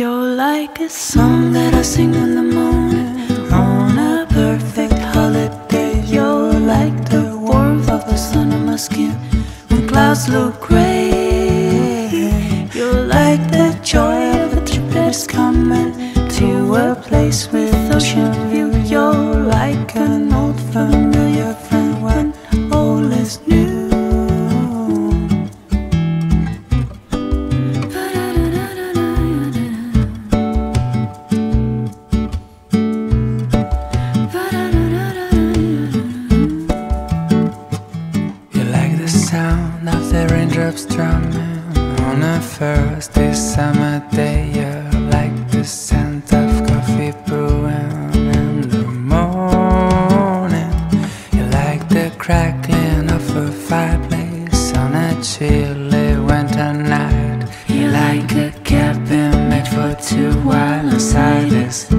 You're like a song that I sing in the morning on a perfect holiday. You're like the warmth of the sun on my skin when clouds look gray. You're like the joy of a trip that is coming to a place with ocean view. You're like an old familiar drumming on a this summer day. You like the scent of coffee brewing in the morning. You like the crackling of a fireplace on a chilly winter night. You like a cabin made for two while inside is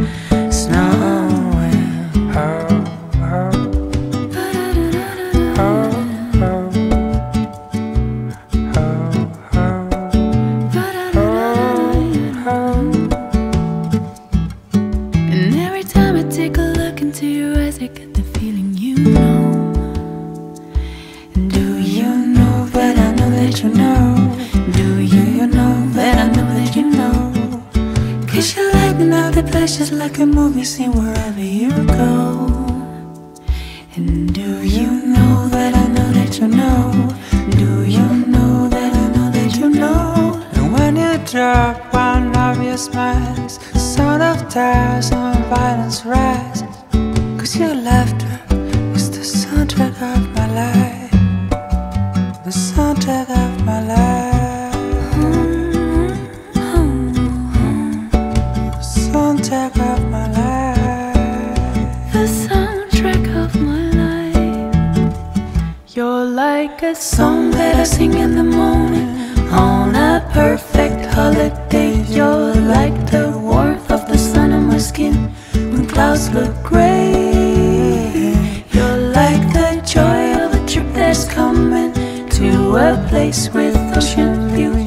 a movie scene wherever you go. And do you know that I know that you know? Do you know that I know that you know? And when you drop one of your smiles, the sound of tears and violence rise. Cause your laughter is the soundtrack of my life. song that I sing in the morning. On a perfect holiday, you're like the warmth of the sun on my skin. When clouds look gray, you're like the joy of a trip that's coming to a place with ocean views.